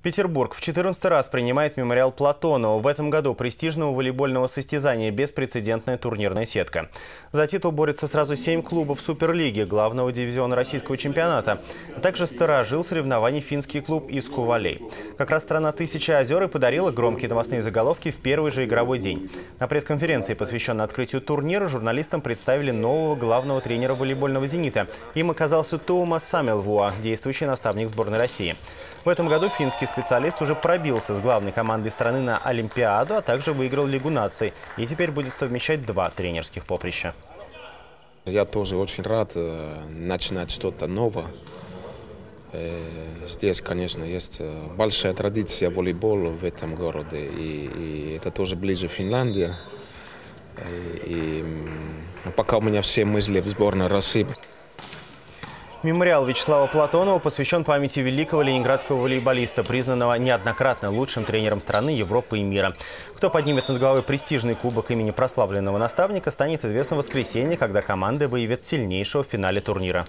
Петербург в 14 раз принимает мемориал Платонова. В этом году престижного волейбольного состязания беспрецедентная турнирная сетка. За титул борются сразу семь клубов Суперлиги, главного дивизиона российского чемпионата. А также сторожил соревнований финский клуб из Кувалей. Как раз страна Тысячи озер и подарила громкие новостные заголовки в первый же игровой день. На пресс-конференции, посвященной открытию турнира, журналистам представили нового главного тренера волейбольного «Зенита». Им оказался Туумас Самелвуа, действующий наставник сборной России. В этом году финский специалист уже пробился с главной командой страны на Олимпиаду, а также выиграл Лигу наций. И теперь будет совмещать два тренерских поприща. Я тоже очень рад э, начинать что-то новое. Э, здесь, конечно, есть э, большая традиция волейбола в этом городе, и, и это тоже ближе Финляндия. И, и пока у меня все мысли в сборной России. Мемориал Вячеслава Платонова посвящен памяти великого ленинградского волейболиста, признанного неоднократно лучшим тренером страны, Европы и мира. Кто поднимет над головой престижный кубок имени прославленного наставника, станет известно в воскресенье, когда команды выявят сильнейшего в финале турнира.